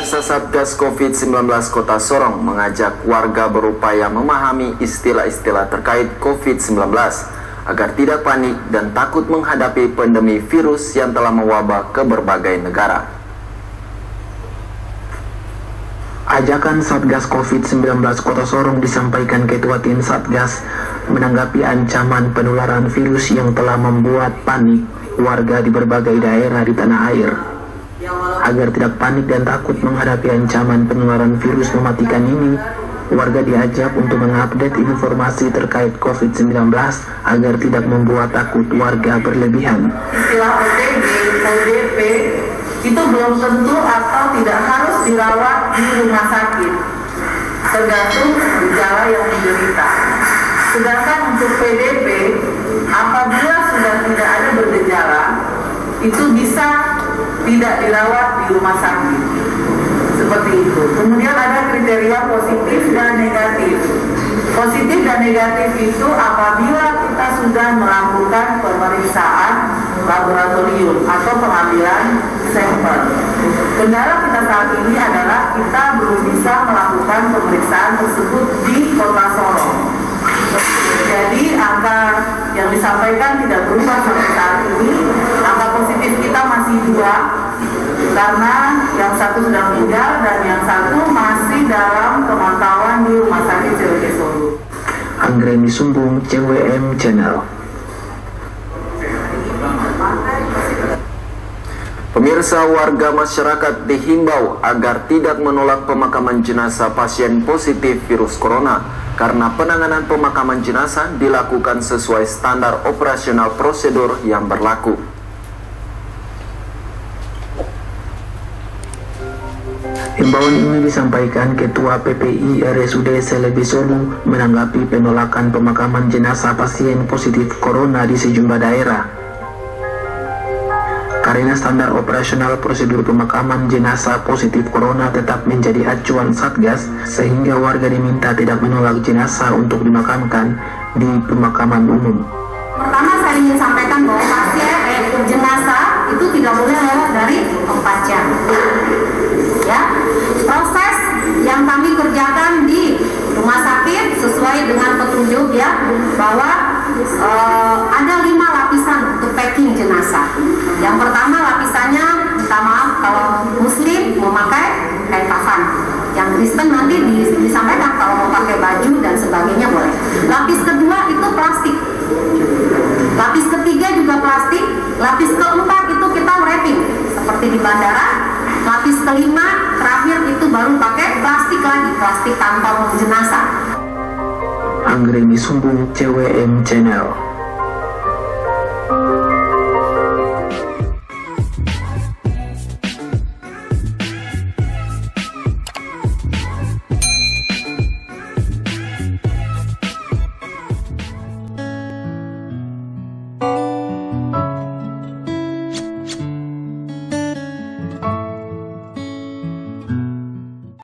Satgas COVID-19 Kota Sorong mengajak warga berupaya memahami istilah-istilah terkait COVID-19 agar tidak panik dan takut menghadapi pandemi virus yang telah mewabah ke berbagai negara. Ajakan Satgas COVID-19 Kota Sorong disampaikan Ketua Tim Satgas menanggapi ancaman penularan virus yang telah membuat panik warga di berbagai daerah di tanah air. Agar tidak panik dan takut menghadapi ancaman penularan virus mematikan ini, warga diajak untuk mengupdate informasi terkait COVID-19 agar tidak membuat takut warga berlebihan. Istilah OTG, ODP itu belum tentu atau tidak harus dirawat di rumah sakit, tergantung gejala yang diderita. Sedangkan untuk PDP, apabila sudah tidak ada bergejala, itu bisa tidak dirawat di rumah sakit. Seperti itu. Kemudian ada kriteria positif dan negatif. Positif dan negatif itu apabila kita sudah melakukan pemeriksaan laboratorium atau pengambilan sampel. Kendala kita saat ini adalah kita belum bisa melakukan pemeriksaan tersebut di kota Sorong. Jadi angka yang disampaikan tidak berubah sampai saat ini. Angka positif kita masih dua, karena yang satu sudah meninggal dan yang satu masih dalam pemantauan di Rumah Sakit Cileunyi Solo. Anggreni Sumbung, CWM Channel. Pemirsa warga masyarakat dihimbau agar tidak menolak pemakaman jenazah pasien positif virus corona karena penanganan pemakaman jenazah dilakukan sesuai standar operasional prosedur yang berlaku. Himbauan ini disampaikan Ketua PPI RSUD Selebi Solu menanggapi penolakan pemakaman jenazah pasien positif corona di sejumlah daerah. Karena standar operasional prosedur pemakaman jenazah positif corona tetap menjadi acuan Satgas, sehingga warga diminta tidak menolak jenazah untuk dimakamkan di pemakaman umum. Pertama saya ingin sampaikan bahwa pasien eh, jenazah itu tidak boleh lewat dari 4 jam. Ya, proses yang kami kerjakan di rumah sakit sesuai dengan petunjuk ya bahwa eh, ada lima lapisan untuk packing jenazah. Yang pertama lapisannya, minta maaf kalau Muslim memakai kain kafan. Yang Kristen nanti disampaikan kalau mau pakai baju dan sebagainya boleh. Lapis kedua itu plastik. Lapis ketiga juga plastik. Lapis keempat itu kita wrapping seperti di bandara. Lapis kelima terakhir itu baru pakai plastik lagi, plastik kantong jenazah. Anggreni Sumbung, CWM Channel.